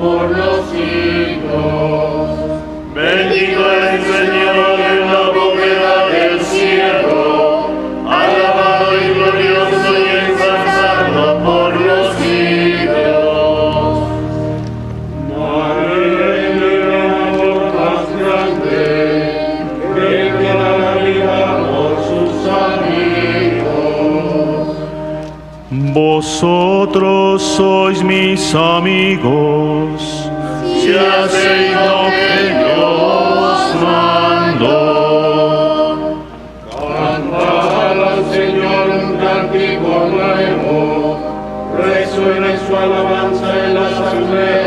Por los siglos. Bendito el Señor en la bóveda del cielo, alabado y glorioso y ensalzado por los siglos. María, amor más grande, que la vida por sus amigos. Vosotros sois mis amigos. Si hacéis lo que yo os mando. Cantad al Señor un cántico nuevo, resuene su alabanza en la asamblea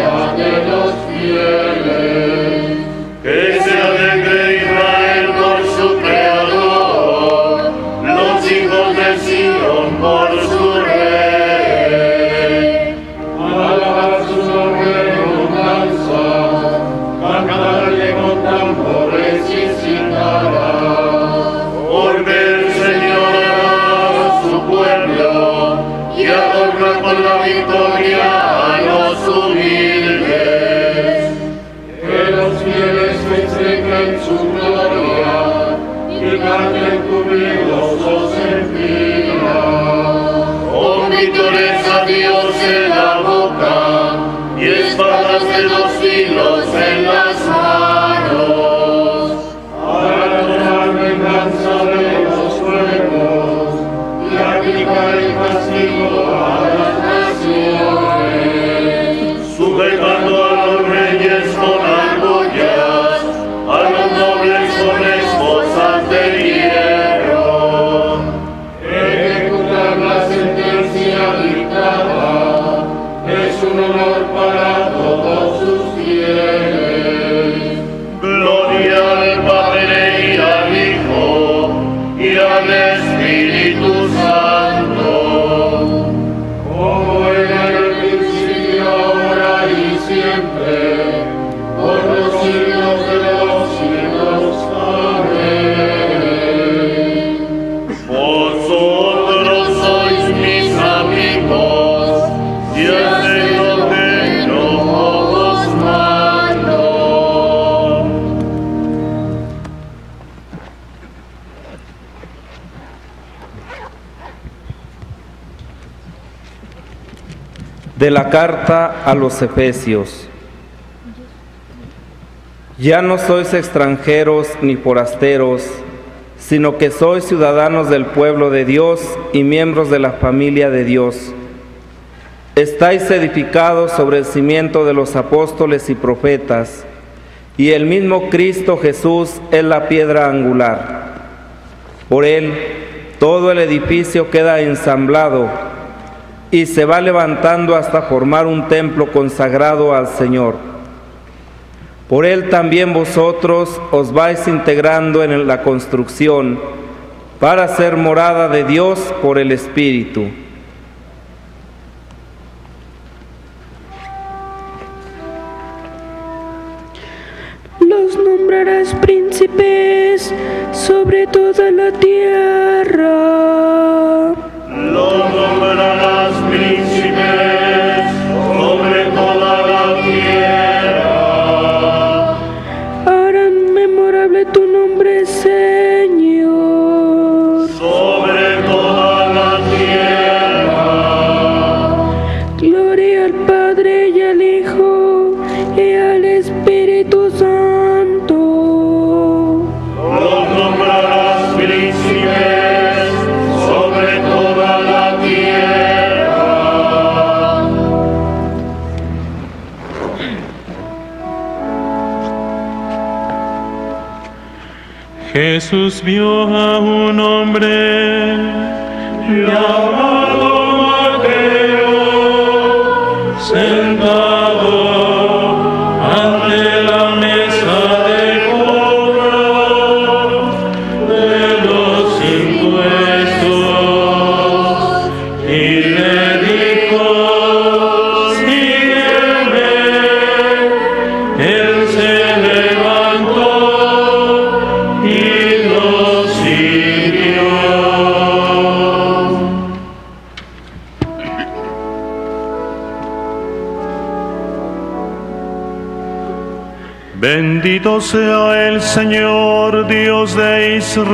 la carta a los Efesios. Ya no sois extranjeros ni forasteros, sino que sois ciudadanos del pueblo de Dios y miembros de la familia de Dios. Estáis edificados sobre el cimiento de los apóstoles y profetas, y el mismo Cristo Jesús es la piedra angular. Por él, todo el edificio queda ensamblado y se va levantando hasta formar un templo consagrado al Señor. Por él también vosotros os vais integrando en la construcción para ser morada de Dios por el Espíritu. Los nombrarás príncipes sobre toda la tierra. Jesús vio a un hombre sea el Señor, Dios de Israel,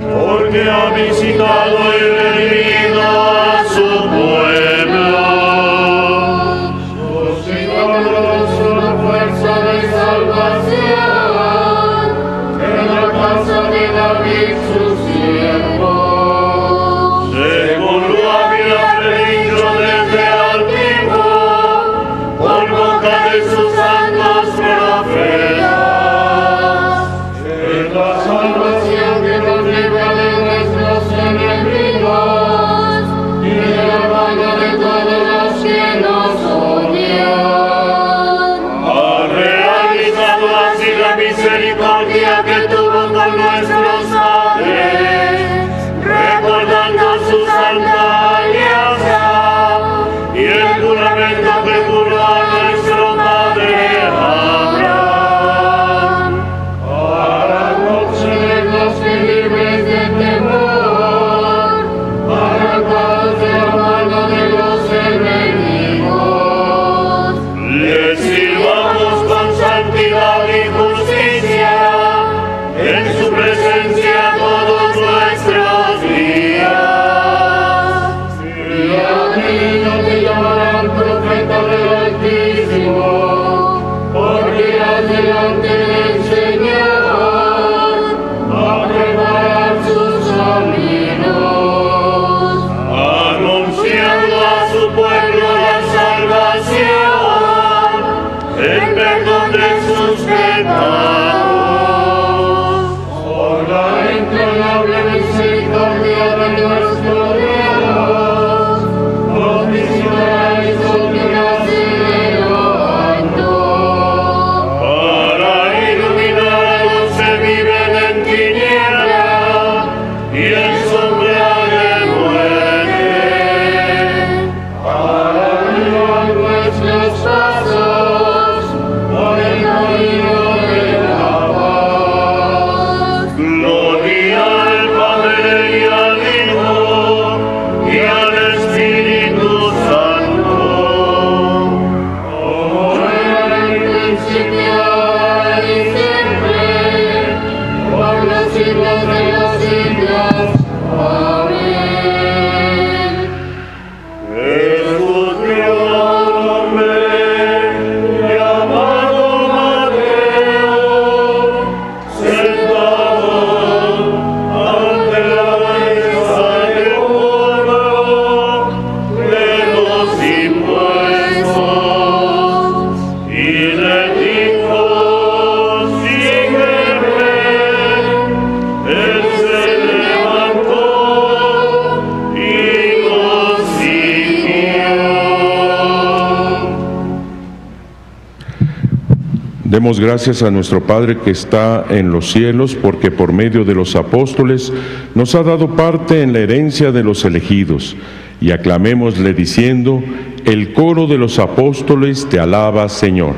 porque ha visitado y gracias a nuestro Padre que está en los cielos, porque por medio de los apóstoles nos ha dado parte en la herencia de los elegidos. Y aclamémosle diciendo, el coro de los apóstoles te alaba, Señor.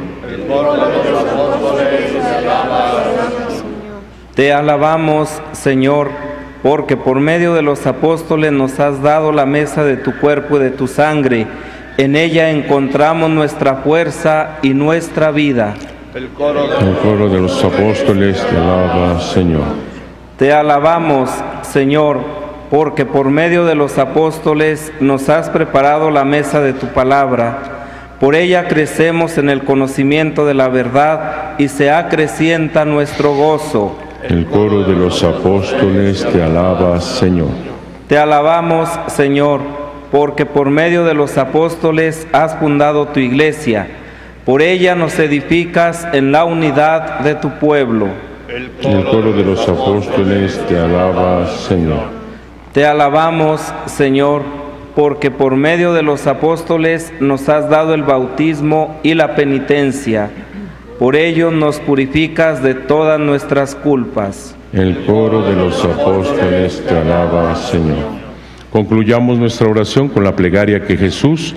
Te alabamos, Señor, porque por medio de los apóstoles nos has dado la mesa de tu cuerpo y de tu sangre. En ella encontramos nuestra fuerza y nuestra vida. El coro de los apóstoles te alaba, Señor. Te alabamos, Señor, porque por medio de los apóstoles nos has preparado la mesa de tu palabra. Por ella crecemos en el conocimiento de la verdad y se acrecienta nuestro gozo. El coro de los apóstoles te alaba, Señor. Te alabamos, Señor, porque por medio de los apóstoles has fundado tu iglesia. Por ella nos edificas en la unidad de tu pueblo. El coro de los apóstoles te alaba, Señor. Te alabamos, Señor, porque por medio de los apóstoles nos has dado el bautismo y la penitencia. Por ello nos purificas de todas nuestras culpas. El coro de los apóstoles te alaba, Señor. Concluyamos nuestra oración con la plegaria que Jesús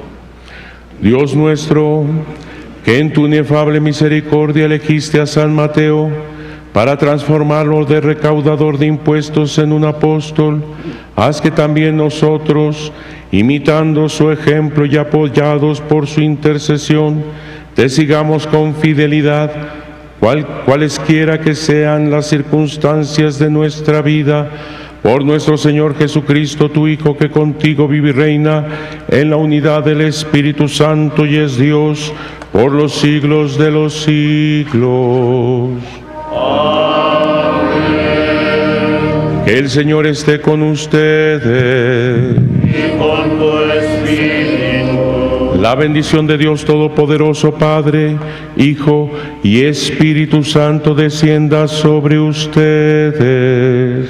Dios nuestro, que en tu inefable misericordia elegiste a San Mateo para transformarlo de recaudador de impuestos en un apóstol, haz que también nosotros, imitando su ejemplo y apoyados por su intercesión, te sigamos con fidelidad, cual, cualesquiera que sean las circunstancias de nuestra vida, por nuestro Señor Jesucristo, tu Hijo, que contigo vive y reina en la unidad del Espíritu Santo y es Dios por los siglos de los siglos. Que el Señor esté con ustedes. y con. La bendición de Dios Todopoderoso, Padre, Hijo y Espíritu Santo descienda sobre ustedes.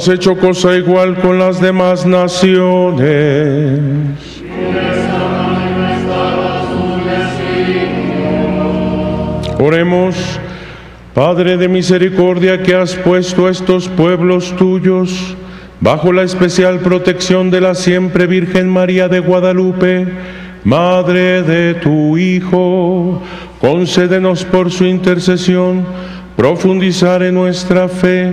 Has hecho cosa igual con las demás naciones. Oremos, Padre de misericordia, que has puesto estos pueblos tuyos bajo la especial protección de la siempre Virgen María de Guadalupe, Madre de tu Hijo, concédenos por su intercesión profundizar en nuestra fe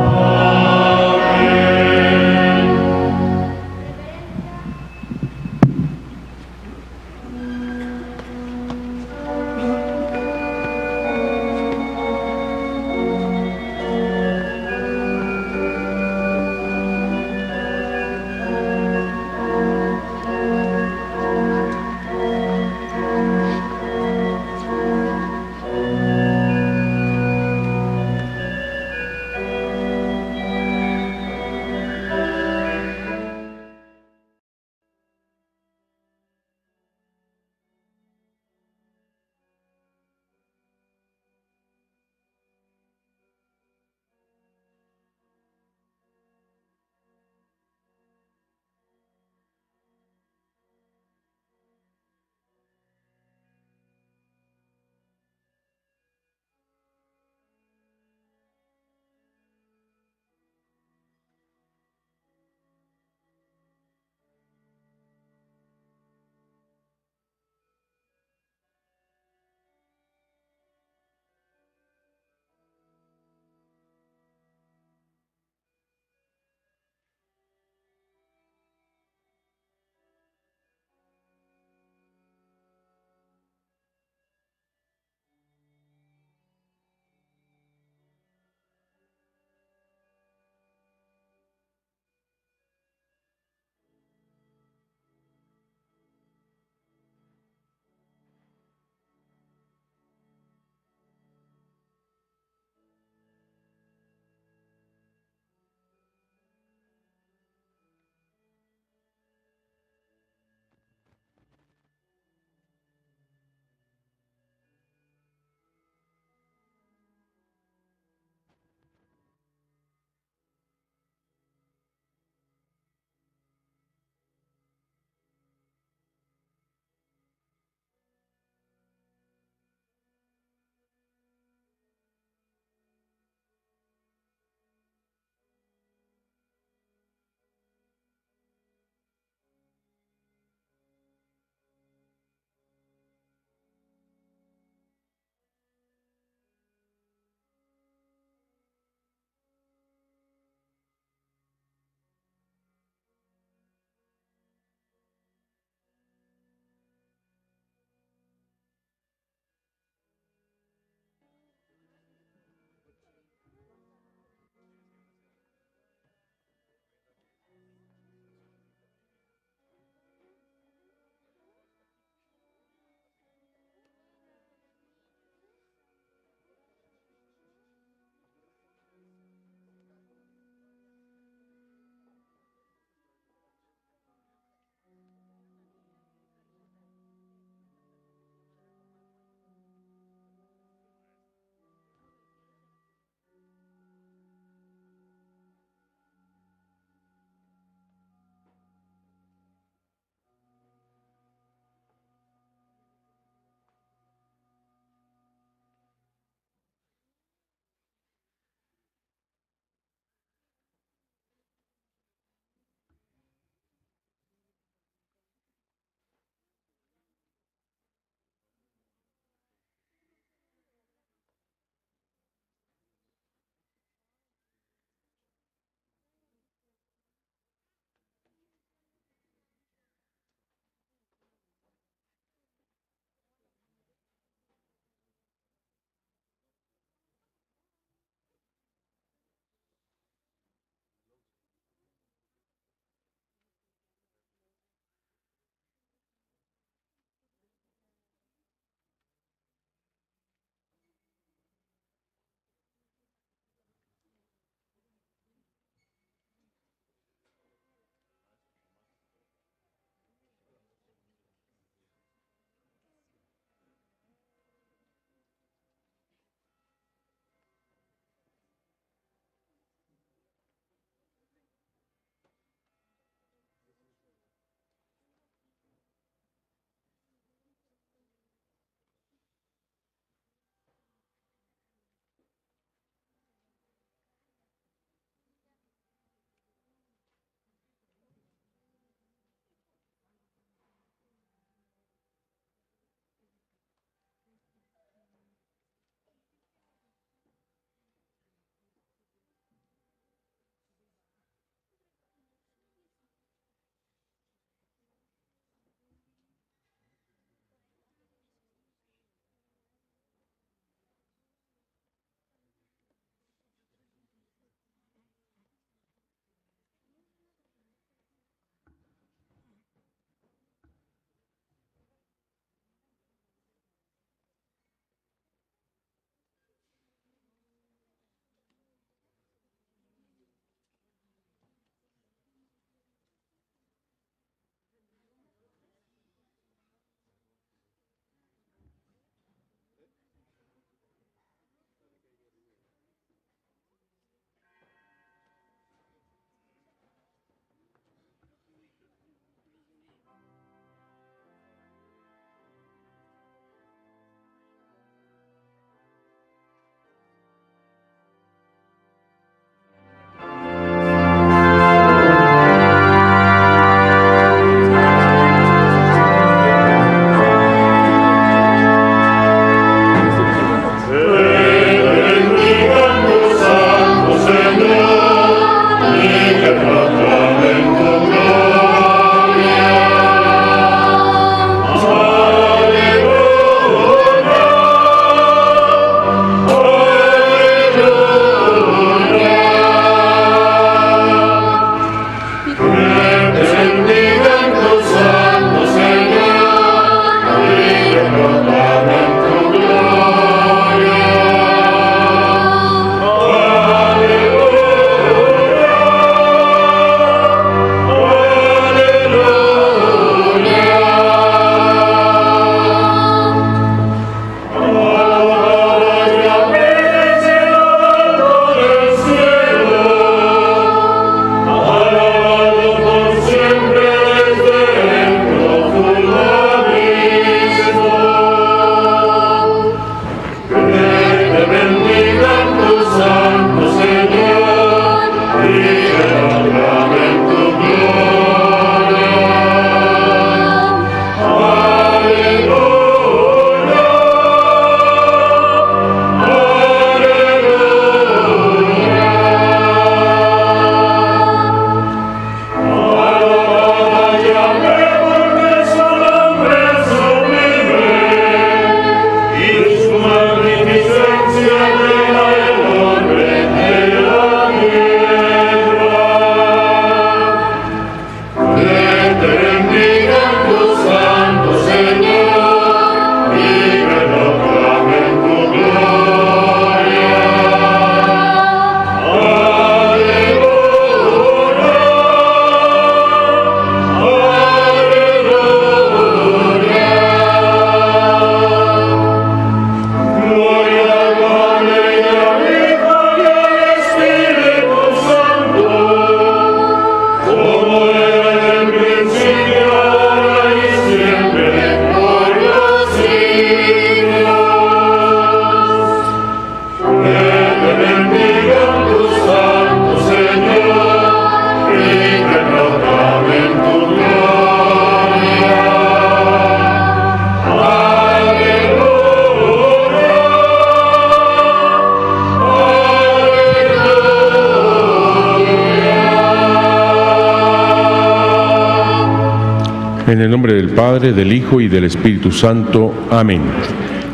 Hijo y del Espíritu Santo. Amén.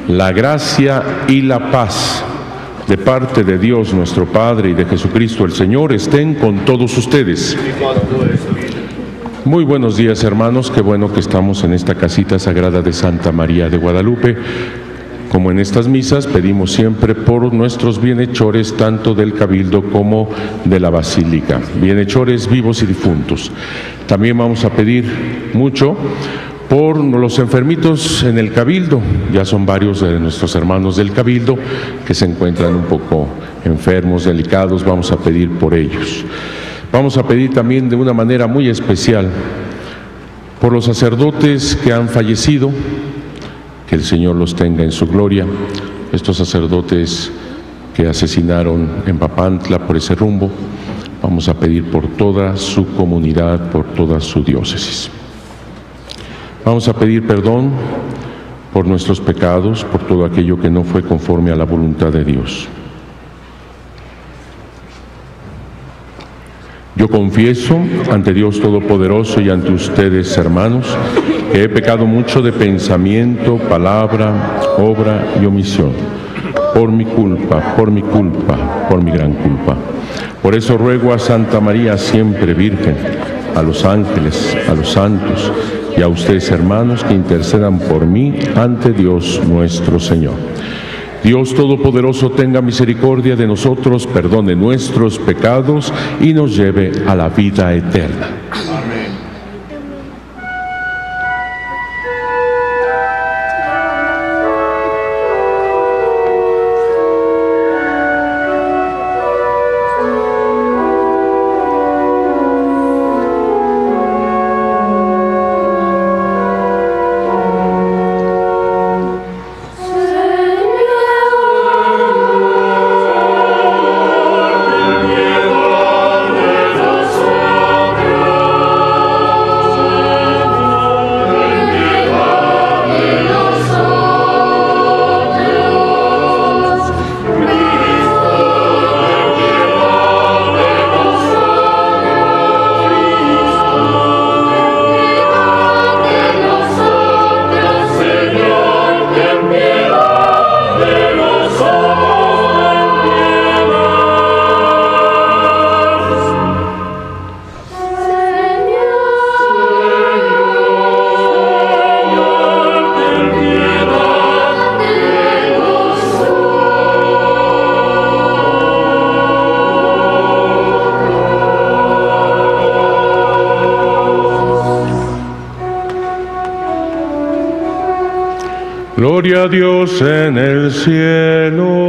La gracia y la paz de parte de Dios nuestro Padre y de Jesucristo el Señor estén con todos ustedes. Muy buenos días hermanos, qué bueno que estamos en esta casita sagrada de Santa María de Guadalupe. Como en estas misas pedimos siempre por nuestros bienhechores tanto del cabildo como de la basílica, bienhechores vivos y difuntos. También vamos a pedir mucho por los enfermitos en el cabildo, ya son varios de nuestros hermanos del cabildo que se encuentran un poco enfermos, delicados, vamos a pedir por ellos. Vamos a pedir también de una manera muy especial por los sacerdotes que han fallecido, que el Señor los tenga en su gloria, estos sacerdotes que asesinaron en Papantla por ese rumbo, vamos a pedir por toda su comunidad, por toda su diócesis. Vamos a pedir perdón por nuestros pecados, por todo aquello que no fue conforme a la voluntad de Dios. Yo confieso ante Dios Todopoderoso y ante ustedes, hermanos, que he pecado mucho de pensamiento, palabra, obra y omisión. Por mi culpa, por mi culpa, por mi gran culpa. Por eso ruego a Santa María, siempre Virgen, a los ángeles, a los santos y a ustedes, hermanos, que intercedan por mí ante Dios nuestro Señor. Dios Todopoderoso tenga misericordia de nosotros, perdone nuestros pecados y nos lleve a la vida eterna. Dios en el cielo.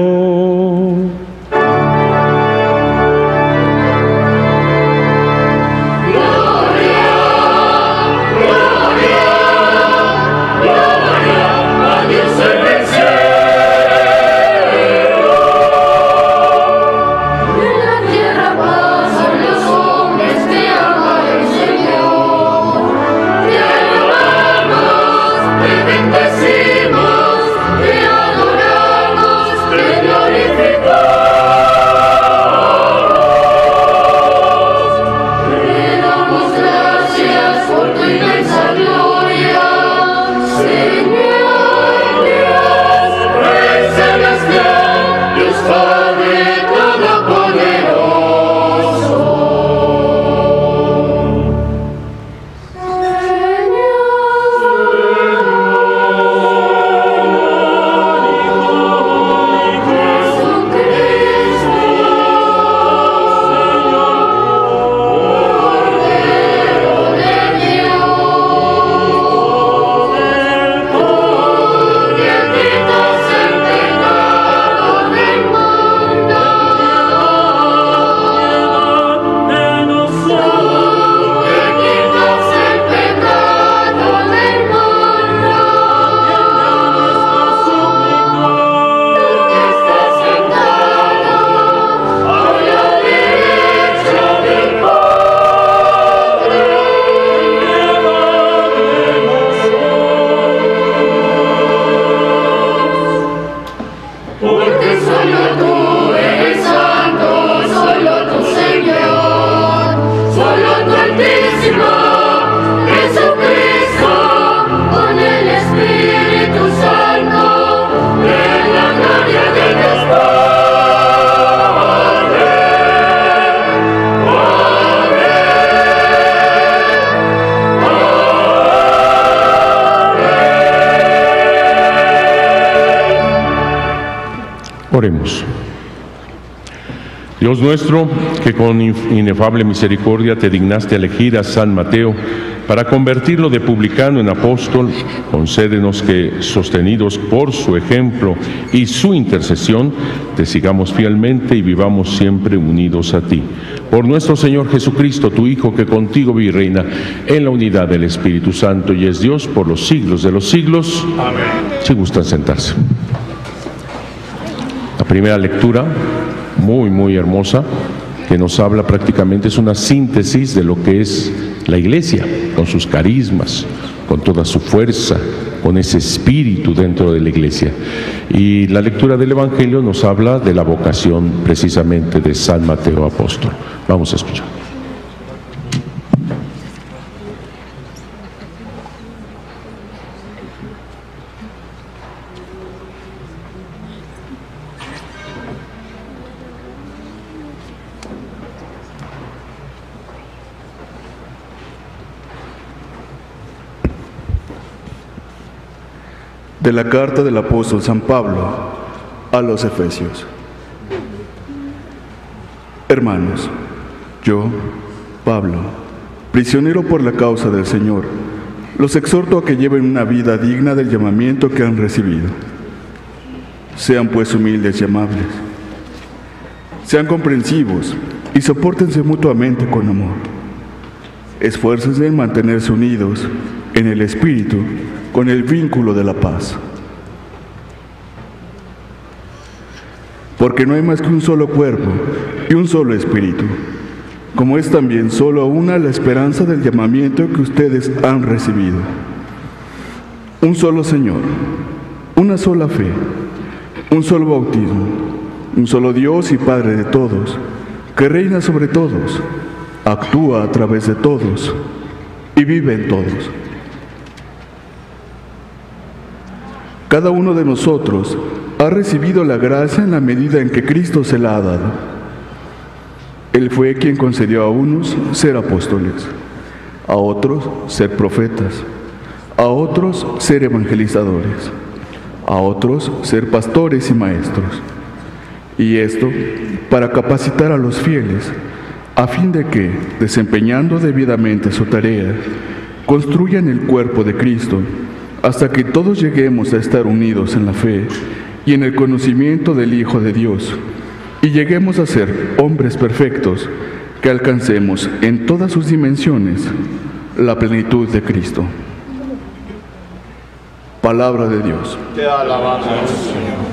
Dios nuestro, que con inefable misericordia te dignaste elegir a San Mateo para convertirlo de publicano en apóstol, concédenos que, sostenidos por su ejemplo y su intercesión, te sigamos fielmente y vivamos siempre unidos a ti. Por nuestro Señor Jesucristo, tu Hijo, que contigo vive y reina en la unidad del Espíritu Santo y es Dios por los siglos de los siglos. Amén. Si gustan sentarse. La primera lectura muy, muy hermosa, que nos habla prácticamente, es una síntesis de lo que es la iglesia, con sus carismas, con toda su fuerza, con ese espíritu dentro de la iglesia. Y la lectura del Evangelio nos habla de la vocación precisamente de San Mateo Apóstol. Vamos a escuchar. De la carta del apóstol San Pablo a los Efesios. Hermanos, yo, Pablo, prisionero por la causa del Señor, los exhorto a que lleven una vida digna del llamamiento que han recibido. Sean pues humildes y amables. Sean comprensivos y soportense mutuamente con amor. Esfuércense en mantenerse unidos en el Espíritu con el vínculo de la paz. Porque no hay más que un solo cuerpo y un solo espíritu, como es también solo una la esperanza del llamamiento que ustedes han recibido. Un solo Señor, una sola fe, un solo bautismo, un solo Dios y Padre de todos, que reina sobre todos, actúa a través de todos y vive en todos. Cada uno de nosotros ha recibido la gracia en la medida en que Cristo se la ha dado. Él fue quien concedió a unos ser apóstoles, a otros ser profetas, a otros ser evangelizadores, a otros ser pastores y maestros. Y esto para capacitar a los fieles, a fin de que, desempeñando debidamente su tarea, construyan el cuerpo de Cristo hasta que todos lleguemos a estar unidos en la fe y en el conocimiento del Hijo de Dios, y lleguemos a ser hombres perfectos, que alcancemos en todas sus dimensiones la plenitud de Cristo. Palabra de Dios. Te Señor.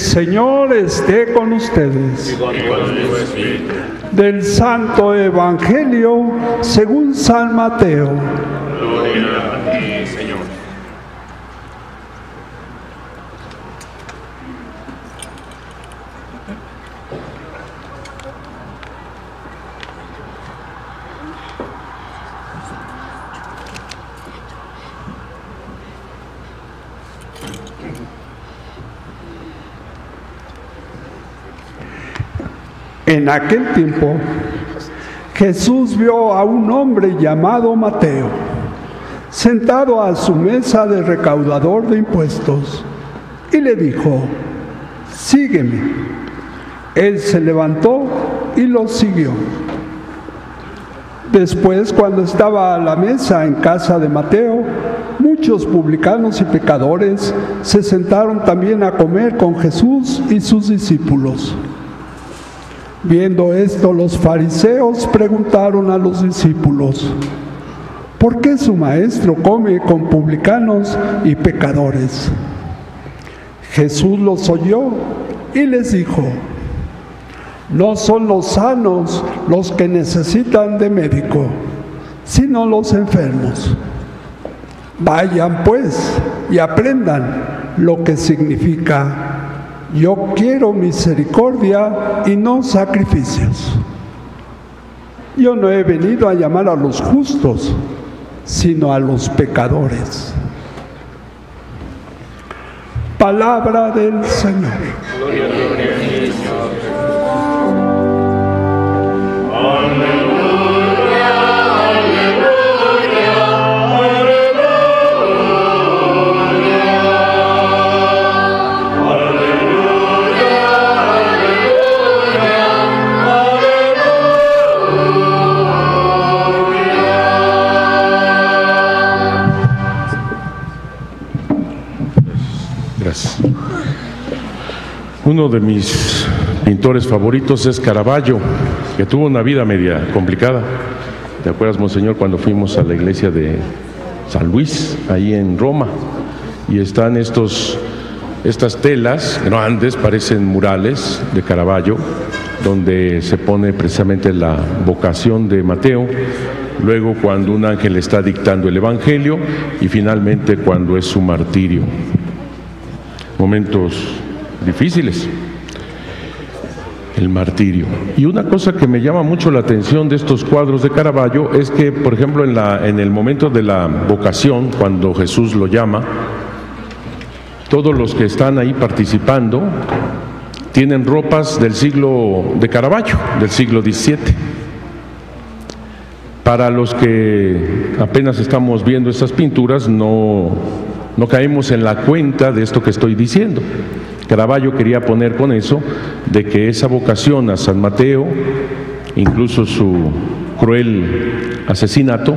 Señor esté con ustedes. Del Santo Evangelio según San Mateo. Aquel tiempo, Jesús vio a un hombre llamado Mateo, sentado a su mesa de recaudador de impuestos, y le dijo, sígueme. Él se levantó y lo siguió. Después, cuando estaba a la mesa en casa de Mateo, muchos publicanos y pecadores se sentaron también a comer con Jesús y sus discípulos. Viendo esto, los fariseos preguntaron a los discípulos, ¿por qué su maestro come con publicanos y pecadores? Jesús los oyó y les dijo, no son los sanos los que necesitan de médico, sino los enfermos. Vayan pues y aprendan lo que significa yo quiero misericordia y no sacrificios. Yo no he venido a llamar a los justos, sino a los pecadores. Palabra del Señor. Uno de mis pintores favoritos es Caravaggio, que tuvo una vida media complicada. ¿Te acuerdas, Monseñor, cuando fuimos a la iglesia de San Luis, ahí en Roma? Y están estos, estas telas grandes, parecen murales de Caravaggio, donde se pone precisamente la vocación de Mateo, luego cuando un ángel está dictando el Evangelio y finalmente cuando es su martirio momentos difíciles, el martirio. Y una cosa que me llama mucho la atención de estos cuadros de Caravaggio es que, por ejemplo, en, la, en el momento de la vocación, cuando Jesús lo llama, todos los que están ahí participando tienen ropas del siglo de Caravaggio, del siglo XVII. Para los que apenas estamos viendo estas pinturas, no, no caemos en la cuenta de esto que estoy diciendo. Caravaggio quería poner con eso de que esa vocación a San Mateo, incluso su cruel asesinato,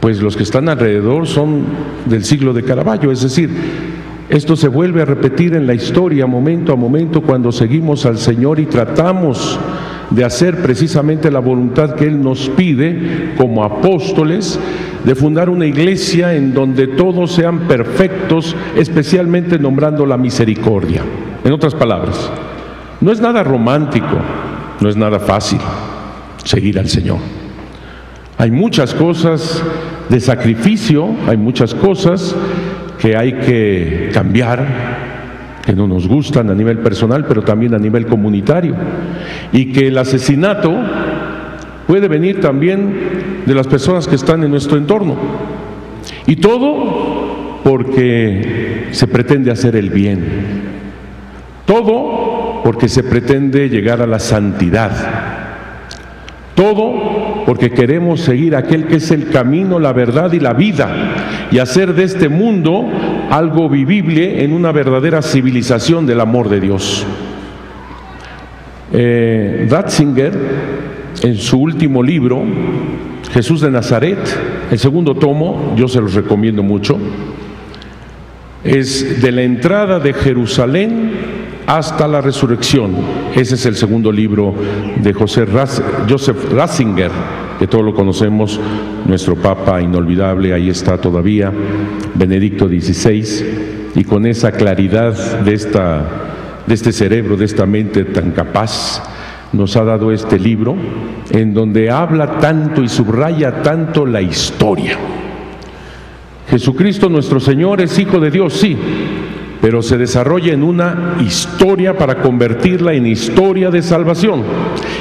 pues los que están alrededor son del siglo de Caravaggio, es decir, esto se vuelve a repetir en la historia momento a momento cuando seguimos al Señor y tratamos de hacer precisamente la voluntad que Él nos pide como apóstoles, de fundar una iglesia en donde todos sean perfectos, especialmente nombrando la misericordia. En otras palabras, no es nada romántico, no es nada fácil seguir al Señor. Hay muchas cosas de sacrificio, hay muchas cosas que hay que cambiar, que no nos gustan a nivel personal, pero también a nivel comunitario. Y que el asesinato puede venir también de las personas que están en nuestro entorno. Y todo porque se pretende hacer el bien. Todo porque se pretende llegar a la santidad. Todo porque queremos seguir aquel que es el camino, la verdad y la vida y hacer de este mundo algo vivible en una verdadera civilización del amor de Dios. Eh, Ratzinger, en su último libro, Jesús de Nazaret, el segundo tomo, yo se los recomiendo mucho, es de la entrada de Jerusalén hasta la resurrección. Ese es el segundo libro de José Joseph Ratzinger, que todos lo conocemos, nuestro Papa inolvidable, ahí está todavía, Benedicto XVI. y con esa claridad de, esta, de este cerebro, de esta mente tan capaz, nos ha dado este libro en donde habla tanto y subraya tanto la historia. Jesucristo nuestro Señor es Hijo de Dios, sí, pero se desarrolla en una historia para convertirla en historia de salvación.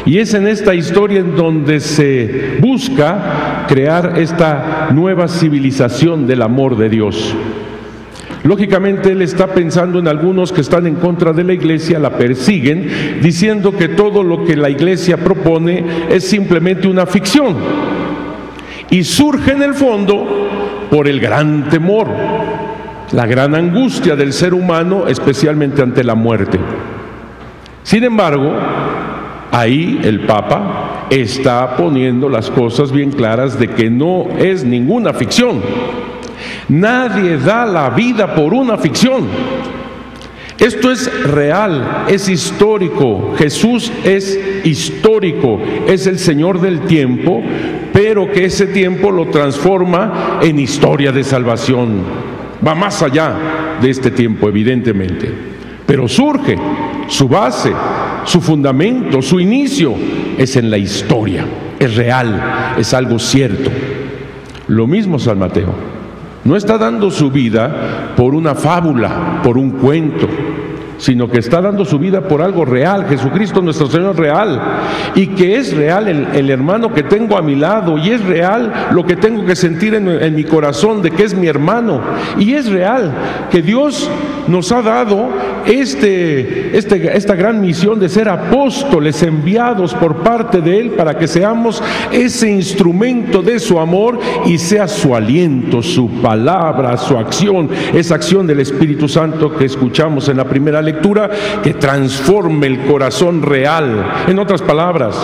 Y es en esta historia en donde se busca crear esta nueva civilización del amor de Dios. Lógicamente él está pensando en algunos que están en contra de la iglesia, la persiguen, diciendo que todo lo que la iglesia propone es simplemente una ficción. Y surge en el fondo por el gran temor, la gran angustia del ser humano, especialmente ante la muerte. Sin embargo, ahí el Papa está poniendo las cosas bien claras de que no es ninguna ficción. Nadie da la vida por una ficción. Esto es real, es histórico. Jesús es histórico, es el Señor del tiempo, pero que ese tiempo lo transforma en historia de salvación va más allá de este tiempo, evidentemente. Pero surge, su base, su fundamento, su inicio es en la historia, es real, es algo cierto. Lo mismo San Mateo. No está dando su vida por una fábula, por un cuento, sino que está dando su vida por algo real, Jesucristo nuestro Señor real, y que es real el, hermano que tengo a mi lado, y es real lo que tengo que sentir en, en mi corazón de que es mi hermano, y es real que Dios nos ha dado este, este, esta gran misión de ser apóstoles enviados por parte de Él para que seamos ese instrumento de su amor y sea su aliento, su palabra, su acción, esa acción del Espíritu Santo que escuchamos en la primera que transforme el corazón real. En otras palabras,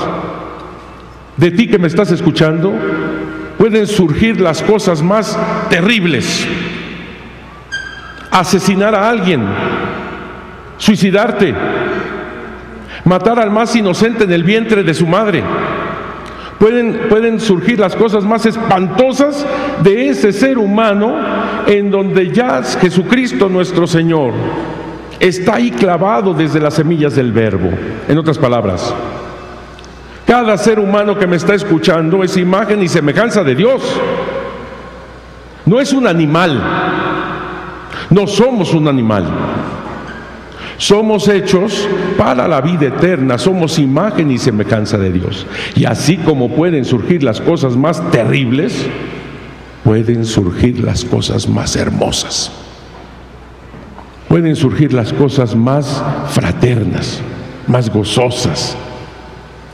de ti que me estás escuchando, pueden surgir las cosas más terribles asesinar a alguien, suicidarte, matar al más inocente en el vientre de su madre. Pueden, pueden, surgir las cosas más espantosas de ese ser humano en donde ya Jesucristo nuestro Señor está ahí clavado desde las semillas del verbo. En otras palabras, cada ser humano que me está escuchando es imagen y semejanza de Dios. No es un animal, no somos un animal. Somos hechos para la vida eterna, somos imagen y semejanza de Dios. Y así como pueden surgir las cosas más terribles, pueden surgir las cosas más hermosas. Pueden surgir las cosas más fraternas, más gozosas.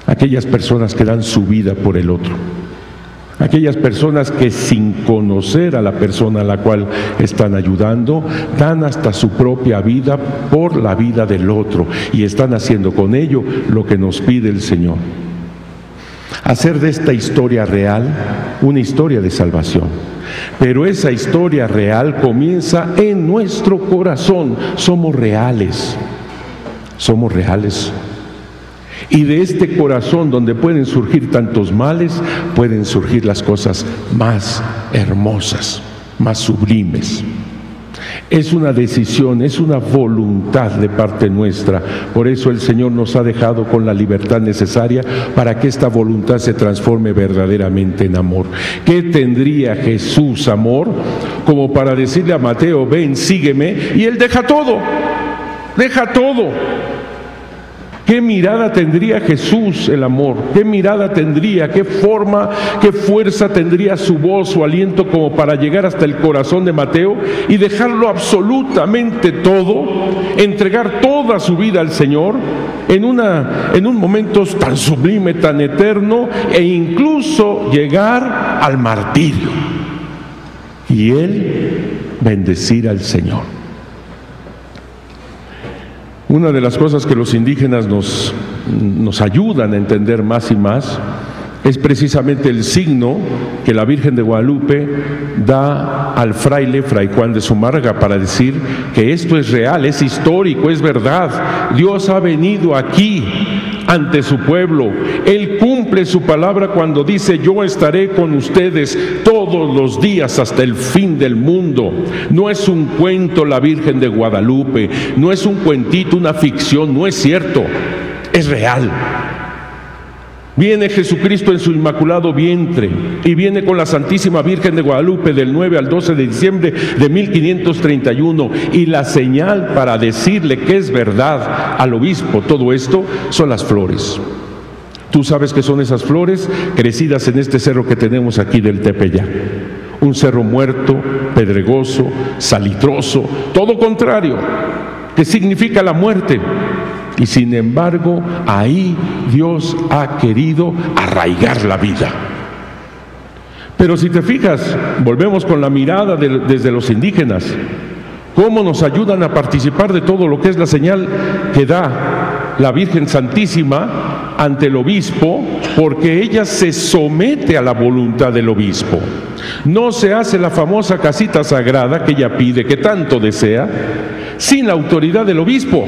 Aquellas personas que dan su vida por el otro. Aquellas personas que sin conocer a la persona a la cual están ayudando, dan hasta su propia vida por la vida del otro y están haciendo con ello lo que nos pide el Señor. Hacer de esta historia real una historia de salvación. Pero esa historia real comienza en nuestro corazón. Somos reales. Somos reales. Y de este corazón donde pueden surgir tantos males, pueden surgir las cosas más hermosas, más sublimes. Es una decisión, es una voluntad de parte nuestra. Por eso el Señor nos ha dejado con la libertad necesaria para que esta voluntad se transforme verdaderamente en amor. ¿Qué tendría Jesús, amor, como para decirle a Mateo, ven, sígueme? Y él deja todo, deja todo ¿Qué mirada tendría Jesús el amor? ¿Qué mirada tendría? ¿Qué forma, qué fuerza tendría su voz, su aliento como para llegar hasta el corazón de Mateo y dejarlo absolutamente todo, entregar toda su vida al Señor en, una, en un momento tan sublime, tan eterno e incluso llegar al martirio? Y él bendecir al Señor. Una de las cosas que los indígenas nos, nos ayudan a entender más y más es precisamente el signo que la Virgen de Guadalupe da al fraile Fray Juan de Sumarga para decir que esto es real, es histórico, es verdad. Dios ha venido aquí ante su pueblo. Él su palabra cuando dice, yo estaré con ustedes todos los días hasta el fin del mundo. No es un cuento la Virgen de Guadalupe, no es un cuentito, una ficción, no es cierto, es real. Viene Jesucristo en su inmaculado vientre y viene con la Santísima Virgen de Guadalupe del 9 al 12 de diciembre de 1531 y la señal para decirle que es verdad al obispo todo esto son las flores. Tú sabes que son esas flores crecidas en este cerro que tenemos aquí del Tepeyac. Un cerro muerto, pedregoso, salitroso, todo contrario, que significa la muerte. Y sin embargo, ahí Dios ha querido arraigar la vida. Pero si te fijas, volvemos con la mirada desde los indígenas, cómo nos ayudan a participar de todo lo que es la señal que da la Virgen Santísima ante el obispo, porque ella se somete a la voluntad del obispo. No se hace la famosa casita sagrada que ella pide, que tanto desea, sin la autoridad del obispo,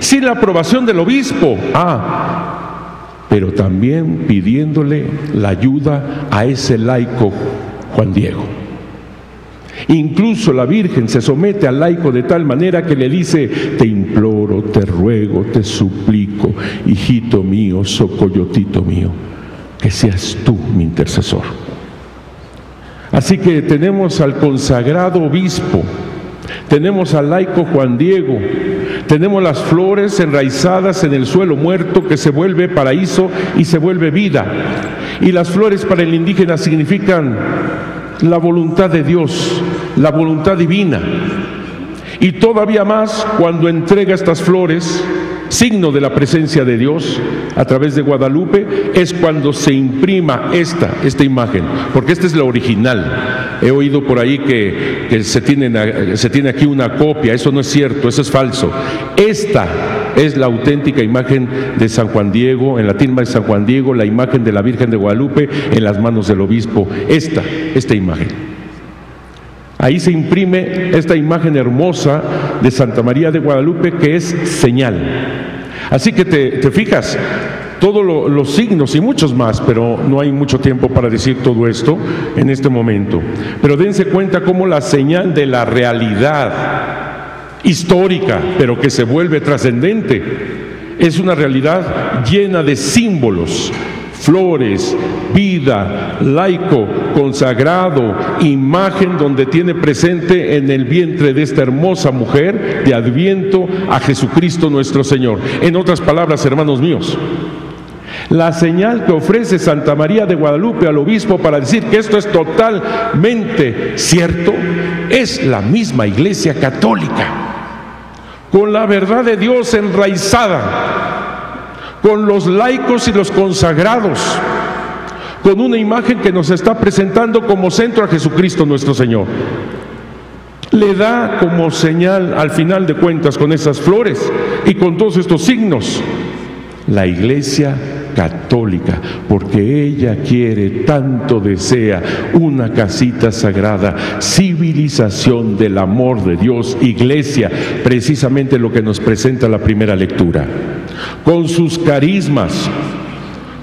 sin la aprobación del obispo. Ah, pero también pidiéndole la ayuda a ese laico Juan Diego. Incluso la Virgen se somete al laico de tal manera que le dice, te te ruego, te suplico, hijito mío, socoyotito mío, que seas tú mi intercesor. Así que tenemos al consagrado obispo, tenemos al laico Juan Diego, tenemos las flores enraizadas en el suelo muerto que se vuelve paraíso y se vuelve vida. Y las flores para el indígena significan la voluntad de Dios, la voluntad divina. Y todavía más cuando entrega estas flores, signo de la presencia de Dios a través de Guadalupe, es cuando se imprima esta, esta imagen, porque esta es la original. He oído por ahí que, se, tiene, se tiene aquí una copia, eso no es cierto, eso es falso. Esta es la auténtica imagen de San Juan Diego, en la tilma de San Juan Diego, la imagen de la Virgen de Guadalupe en las manos del obispo. Esta, esta imagen. Ahí se imprime esta imagen hermosa de Santa María de Guadalupe que es señal. Así que te, fijas, todos los signos y muchos más, pero no hay mucho tiempo para decir todo esto en este momento. Pero dense cuenta cómo la señal de la realidad histórica, pero que se vuelve trascendente, es una realidad llena de símbolos, flores, vida, laico, consagrado, imagen donde tiene presente en el vientre de esta hermosa mujer de Adviento a Jesucristo nuestro Señor. En otras palabras, hermanos míos, la señal que ofrece Santa María de Guadalupe al obispo para decir que esto es totalmente cierto es la misma Iglesia Católica, con la verdad de Dios enraizada con los laicos y los consagrados, con una imagen que nos está presentando como centro a Jesucristo nuestro Señor. Le da como señal al final de cuentas con esas flores y con todos estos signos la iglesia católica, porque ella quiere, tanto desea, una casita sagrada, civilización del amor de Dios, iglesia, precisamente lo que nos presenta la primera lectura. Con sus carismas,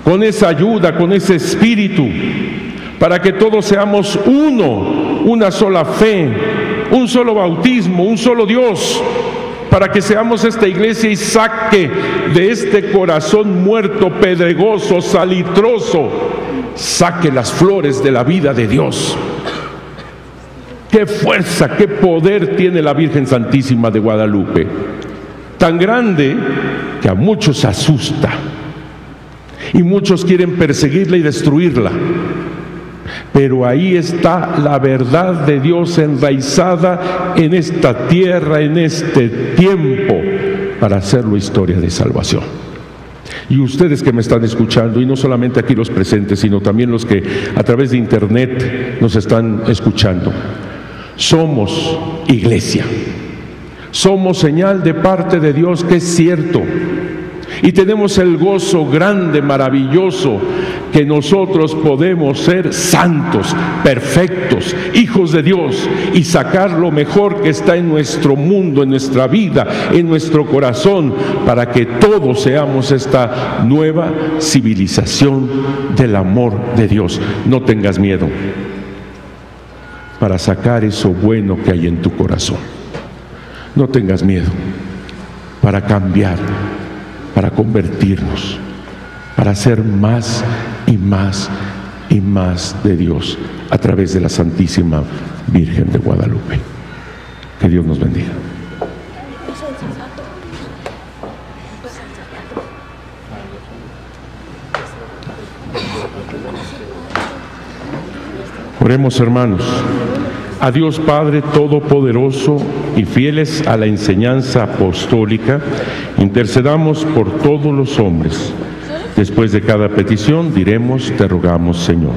con esa ayuda, con ese espíritu, para que todos seamos uno, una sola fe, un solo bautismo, un solo Dios, para que seamos esta iglesia y saque de este corazón muerto, pedregoso, salitroso, saque las flores de la vida de Dios. Qué fuerza, qué poder tiene la Virgen Santísima de Guadalupe. Tan grande que a muchos asusta y muchos quieren perseguirla y destruirla. Pero ahí está la verdad de Dios enraizada en esta tierra, en este tiempo, para hacerlo historia de salvación. Y ustedes que me están escuchando, y no solamente aquí los presentes, sino también los que a través de internet nos están escuchando, somos iglesia. Somos señal de parte de Dios que es cierto. Y tenemos el gozo grande, maravilloso, que nosotros podemos ser santos, perfectos, hijos de Dios y sacar lo mejor que está en nuestro mundo, en nuestra vida, en nuestro corazón, para que todos seamos esta nueva civilización del amor de Dios. No tengas miedo para sacar eso bueno que hay en tu corazón. No tengas miedo para cambiar, para convertirnos, para ser más y más y más de Dios a través de la Santísima Virgen de Guadalupe. Que Dios nos bendiga. Oremos hermanos. A Dios Padre Todopoderoso y fieles a la enseñanza apostólica, intercedamos por todos los hombres. Después de cada petición diremos, te rogamos Señor.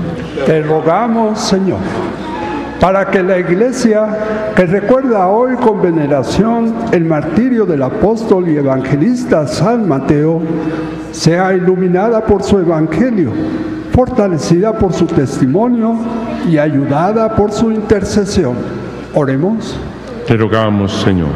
Te rogamos, Señor, para que la iglesia, que recuerda hoy con veneración el martirio del apóstol y evangelista San Mateo, sea iluminada por su evangelio, fortalecida por su testimonio y ayudada por su intercesión. Oremos. Te rogamos Señor.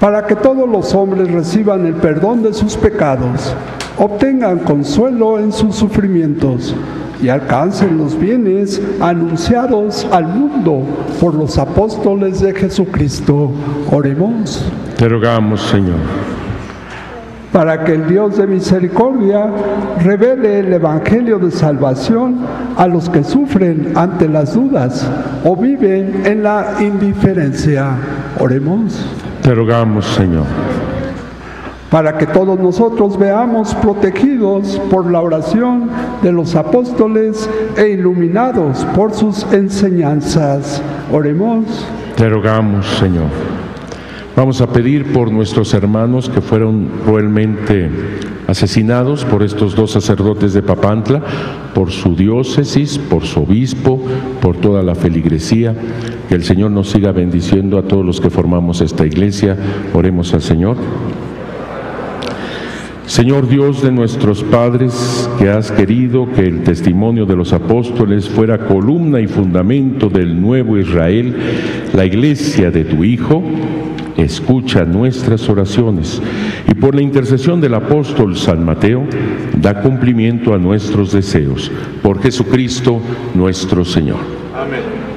Para que todos los hombres reciban el perdón de sus pecados, obtengan consuelo en sus sufrimientos y alcancen los bienes anunciados al mundo por los apóstoles de Jesucristo. Oremos. Te rogamos, Señor. Para que el Dios de misericordia revele el Evangelio de salvación a los que sufren ante las dudas o viven en la indiferencia. Oremos. Te rogamos, Señor. para que todos nosotros veamos protegidos por la oración de los apóstoles e iluminados por sus enseñanzas. Oremos. Te rogamos, Señor. Vamos a pedir por nuestros hermanos que fueron cruelmente asesinados por estos dos sacerdotes de Papantla, por su diócesis, por su obispo, por toda la feligresía. Que el Señor nos siga bendiciendo a todos los que formamos esta iglesia. Oremos al Señor. Señor Dios de nuestros padres, que has querido que el testimonio de los apóstoles fuera columna y fundamento del nuevo Israel, la iglesia de tu Hijo, escucha nuestras oraciones y por la intercesión del apóstol San Mateo, da cumplimiento a nuestros deseos. Por Jesucristo nuestro Señor. Amén.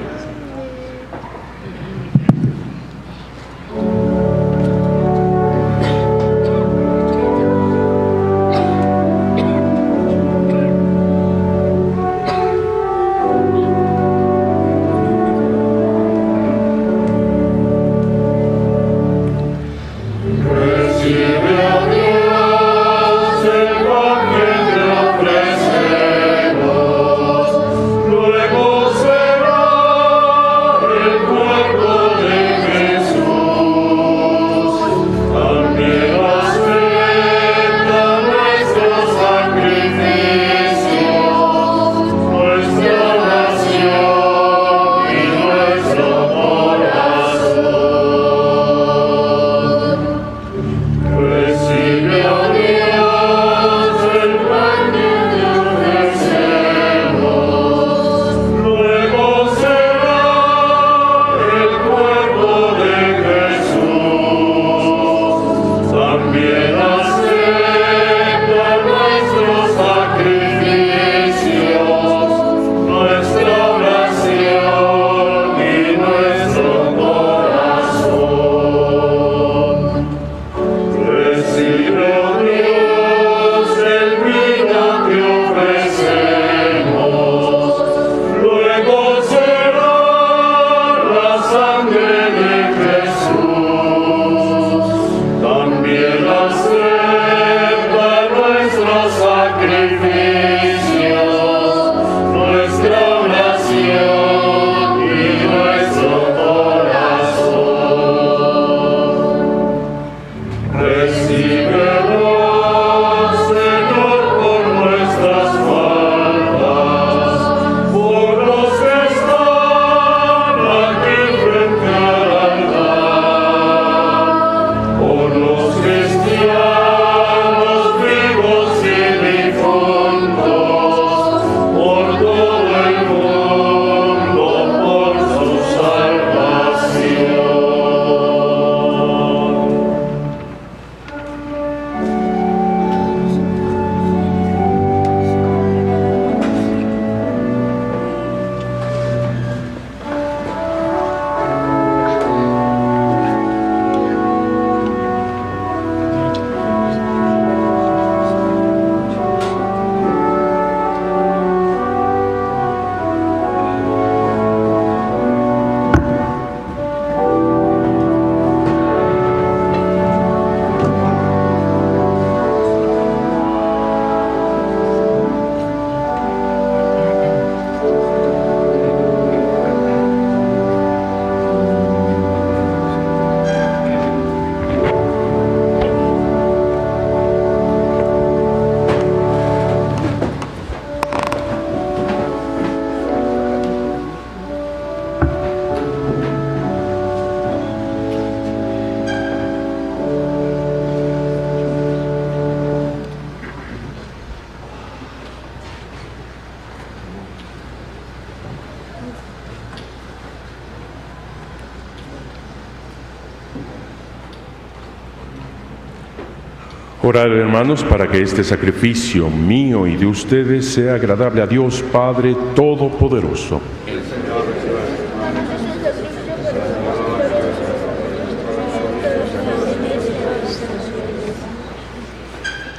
Orar, hermanos, para que este sacrificio mío y de ustedes sea agradable a Dios Padre Todopoderoso.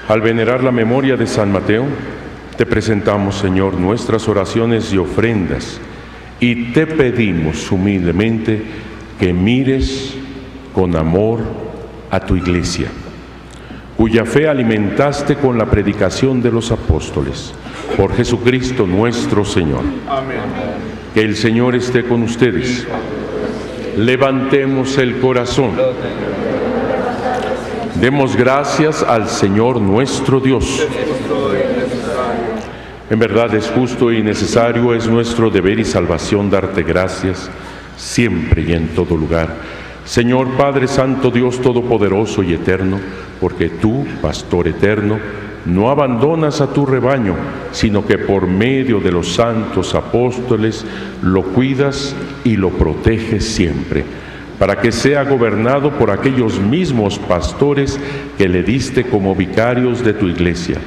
Al venerar la memoria de San Mateo, te presentamos, Señor, nuestras oraciones y ofrendas y te pedimos humildemente que mires con amor a tu iglesia, cuya fe alimentaste con la predicación de los apóstoles. Por Jesucristo nuestro Señor. Amén. Que el Señor esté con ustedes. Levantemos el corazón. Demos gracias al Señor nuestro Dios. En verdad es justo y necesario, es nuestro deber y salvación darte gracias siempre y en todo lugar. Señor Padre Santo, Dios Todopoderoso y Eterno, porque tú, Pastor Eterno, no abandonas a tu rebaño, sino que por medio de los santos apóstoles lo cuidas y lo proteges siempre, para que sea gobernado por aquellos mismos pastores que le diste como vicarios de tu iglesia.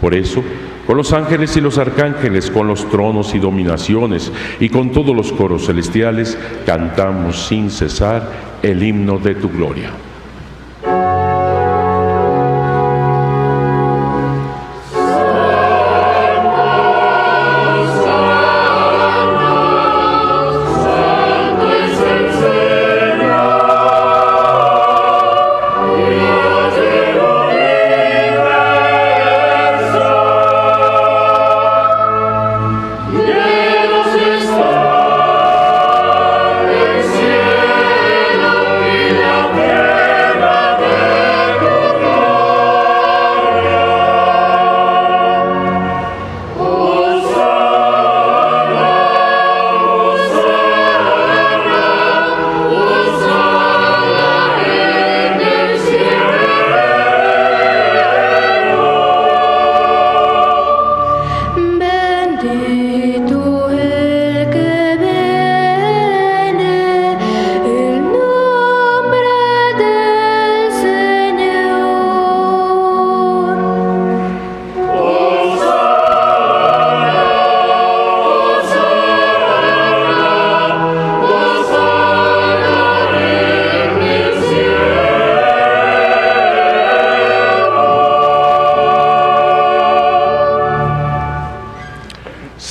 Por eso, con los ángeles y los arcángeles, con los tronos y dominaciones y con todos los coros celestiales, cantamos sin cesar el himno de tu gloria.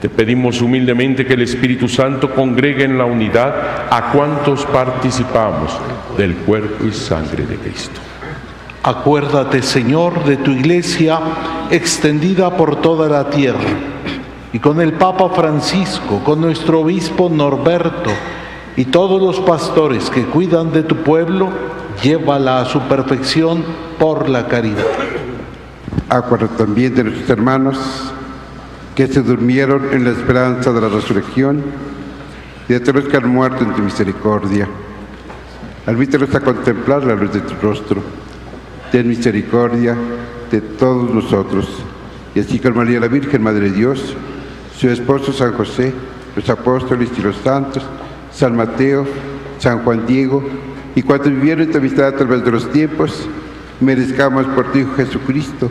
Te pedimos humildemente que el Espíritu Santo congregue en la unidad a cuantos participamos del cuerpo y sangre de Cristo. Acuérdate, Señor, de tu iglesia extendida por toda la tierra y con el Papa Francisco, con nuestro obispo Norberto y todos los pastores que cuidan de tu pueblo, llévala a su perfección por la caridad. Acuérdate también de nuestros hermanos que se durmieron en la esperanza de la resurrección y de todos los que han muerto en tu misericordia. Admítelos a contemplar la luz de tu rostro. Ten misericordia de todos nosotros. Y así con María la Virgen, Madre de Dios, su esposo San José, los apóstoles y los santos, San Mateo, San Juan Diego, y cuantos vivieron esta amistad a través de los tiempos, merezcamos por ti, Jesucristo,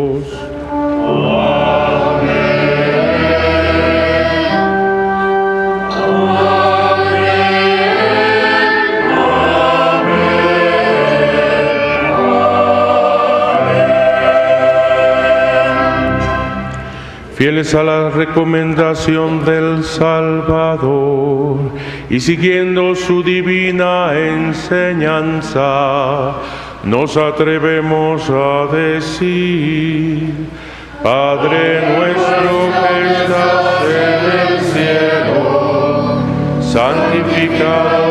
Fieles a la recomendación del Salvador y siguiendo su divina enseñanza, nos atrevemos a decir, Padre nuestro que estás en el cielo, santificado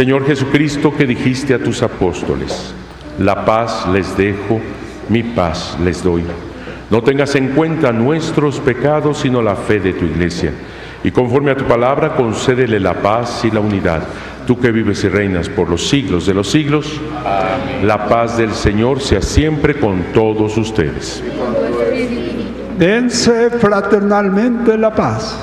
Señor Jesucristo, que dijiste a tus apóstoles, la paz les dejo, mi paz les doy. No tengas en cuenta nuestros pecados, sino la fe de tu iglesia. Y conforme a tu palabra, concédele la paz y la unidad. Tú que vives y reinas por los siglos de los siglos, la paz del Señor sea siempre con todos ustedes. Dense fraternalmente la paz.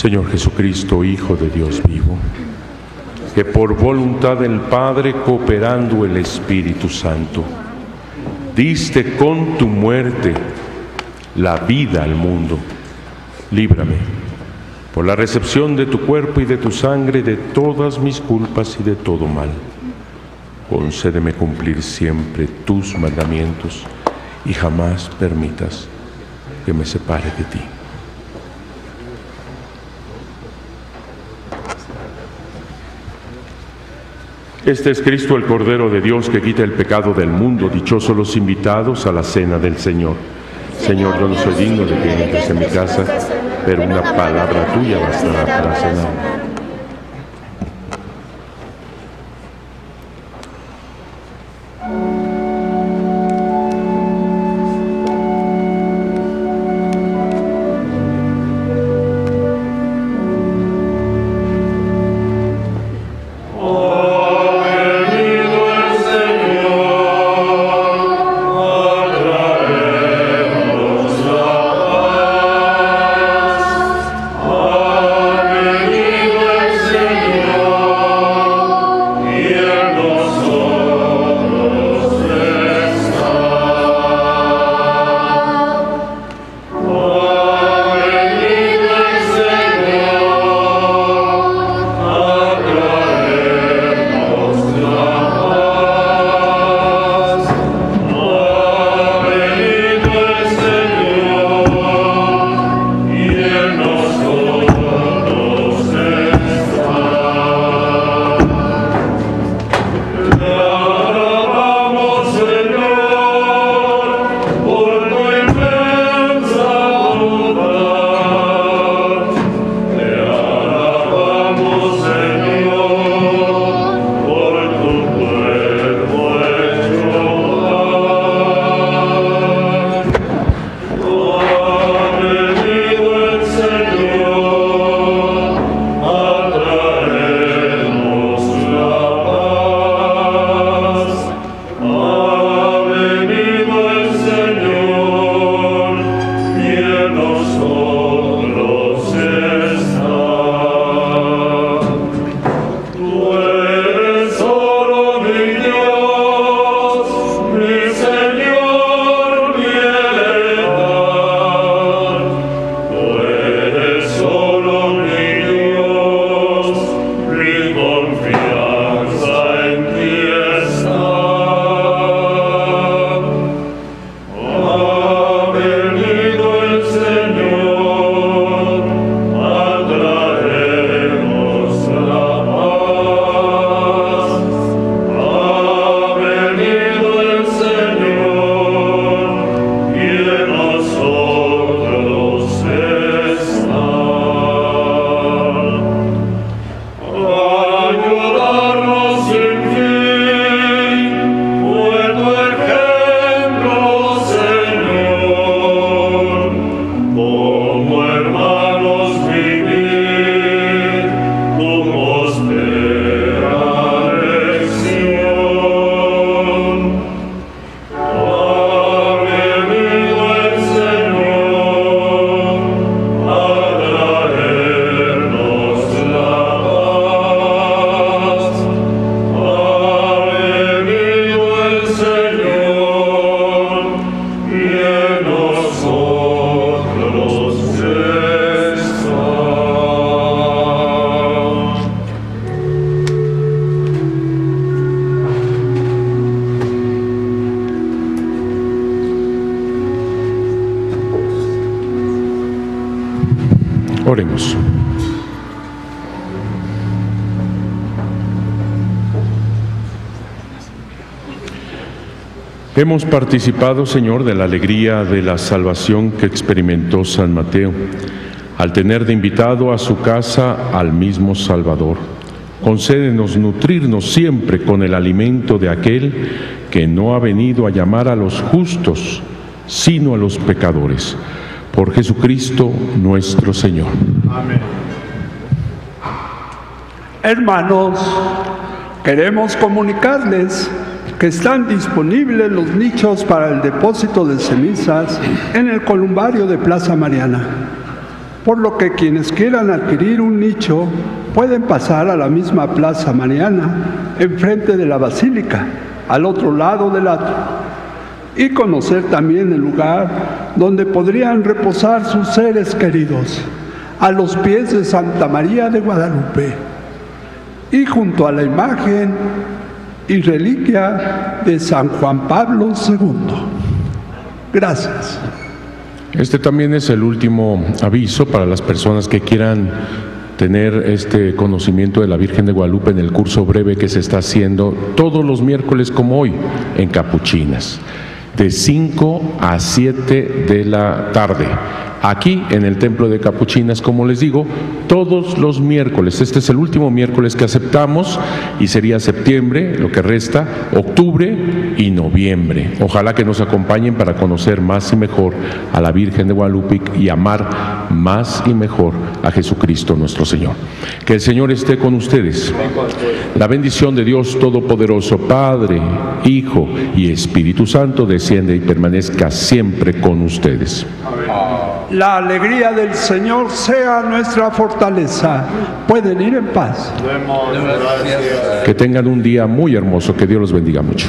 Señor Jesucristo, Hijo de Dios vivo, que por voluntad del Padre, cooperando el Espíritu Santo, diste con tu muerte la vida al mundo. Líbrame por la recepción de tu cuerpo y de tu sangre de todas mis culpas y de todo mal. Concédeme cumplir siempre tus mandamientos y jamás permitas que me separe de ti. Este es Cristo el Cordero de Dios que quita el pecado del mundo. Dichosos los invitados a la cena del Señor. Señor, yo no soy digno de que entres en mi casa, pero una palabra tuya bastará para sanar. Hemos participado, Señor, de la alegría de la salvación que experimentó San Mateo al tener de invitado a su casa al mismo Salvador. Concédenos nutrirnos siempre con el alimento de aquel que no ha venido a llamar a los justos, sino a los pecadores. Por Jesucristo nuestro Señor. Amén. Hermanos, queremos comunicarles que están disponibles los nichos para el depósito de cenizas en el columbario de Plaza Mariana. por lo que quienes quieran adquirir un nicho pueden pasar a la misma Plaza Mariana, enfrente de la Basílica, al otro lado del atrio, y conocer también el lugar donde podrían reposar sus seres queridos, a los pies de Santa María de Guadalupe, y junto a la imagen y reliquia de San Juan Pablo II. Gracias. Este también es el último aviso para las personas que quieran tener este conocimiento de la Virgen de Guadalupe en el curso breve que se está haciendo todos los miércoles como hoy en Capuchinas, de 5 a 7 de la tarde aquí en el Templo de Capuchinas, como les digo, todos los miércoles. Este es el último miércoles que aceptamos y sería septiembre, lo que resta, octubre y noviembre. Ojalá que nos acompañen para conocer más y mejor a la Virgen de Guadalupe y amar más y mejor a Jesucristo nuestro Señor. Que el Señor esté con ustedes. La bendición de Dios Todopoderoso, Padre, Hijo y Espíritu Santo, desciende y permanezca siempre con ustedes. La alegría del Señor sea nuestra fortaleza. Pueden ir en paz. Que tengan un día muy hermoso. Que Dios los bendiga mucho.